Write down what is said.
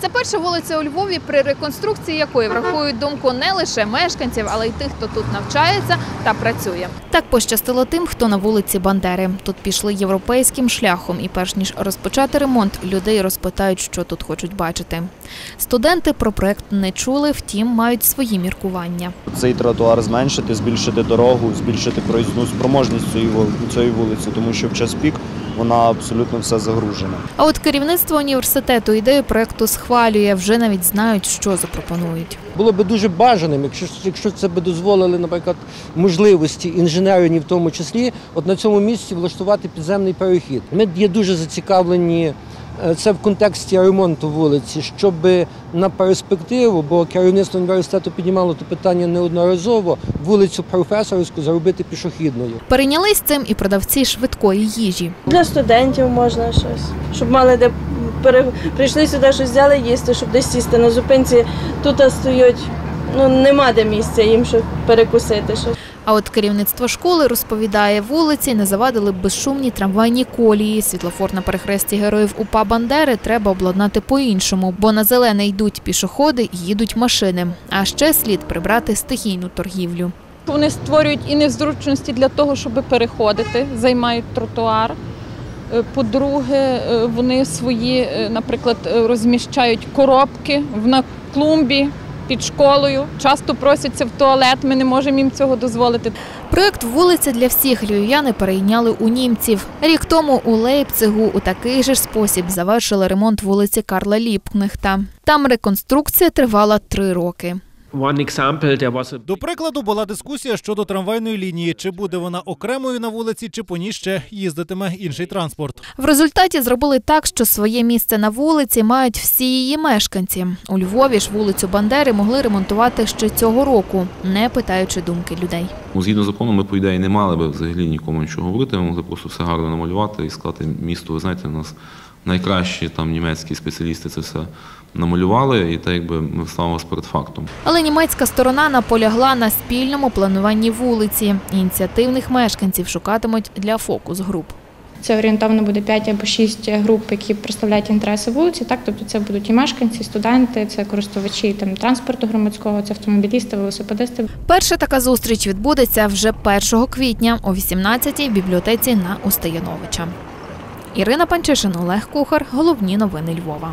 Це перша вулиця у Львові, при реконструкції якої врахують думку не лише мешканців, але й тих, хто тут навчається та працює. Так пощастило тим, хто на вулиці Бандери. Тут пішли європейським шляхом, і перш ніж розпочати ремонт, людей розпитають, що тут хочуть бачити. Студенти про проект не чули, втім мають свої міркування. Цей тротуар зменшити, збільшити дорогу, збільшити проїзну спроможність цієї вулиці, тому що в час пік вона абсолютно все загружена. А от керівництво університету ідею проекту схвалює, вже навіть знають, що запропонують. Було би дуже бажаним, якщо, якщо це би дозволили, наприклад, можливості інженерів в тому числі, от на цьому місці влаштувати підземний перехід. Ми є дуже зацікавлені. Е, Це в контексті ремонту вулиці, щоб на перспективу, бо керівництво університету піднімало це питання неодноразово, вулицю професорську зробити пішохідною. Перейнялись цим і продавці швидкої їжі. Для студентів можна щось, щоб мали де прийшли сюди, щось взяли їсти, щоб десь сісти на зупинці. Тут стоять, ну нема де місця їм, щоб перекусити щось. А от керівництво школи розповідає, вулиці не завадили безшумні трамвайні колії. Світлофор на перехресті героїв УПА Бандери треба обладнати по-іншому, бо на зелене йдуть пішоходи, їдуть машини. А ще слід прибрати стихійну торгівлю. Вони створюють і незручності для того, щоб переходити, займають тротуар. Е, По-друге, е, вони свої, е, наприклад, розміщають коробки в- на клумбі під школою. Часто просяться в туалет. Ми не можемо їм цього дозволити. Проект вулиця для всіх львів'яни перейняли у німців. Рік тому у Лейпцигу у такий же спосіб завершили ремонт вулиці Карла Ліпкнехта. Там реконструкція тривала три роки. До прикладу, була дискусія щодо трамвайної лінії, чи буде вона окремою на вулиці, чи по ній ще їздитиме інший транспорт. В результаті зробили так, що своє місце на вулиці мають всі її мешканці. У Львові ж вулицю Бандери могли ремонтувати ще цього року, не питаючи думки людей. Ну, Згідно закону, ми, по ідеї, не мали би взагалі нікому нічого говорити. Ми могли просто все гарно намалювати і сказати місту, ви знаєте, у нас найкращі там німецькі спеціалісти це все намалювали, і так якби ми ставимо вас перед фактом. Але німецька сторона наполягла на спільному плануванні вулиці. Ініціативних мешканців шукатимуть для фокус груп. Це орієнтовно буде 5 або 6 груп, які представляють інтереси вулиці. Так, тобто це будуть і мешканці, і студенти, це користувачі там транспорту громадського, це автомобілісти, велосипедисти. Перша така зустріч відбудеться вже 1 квітня о 18-й в бібліотеці на Устаяновича. Ірина Панчишин, Олег Кухар. Головні новини Львова.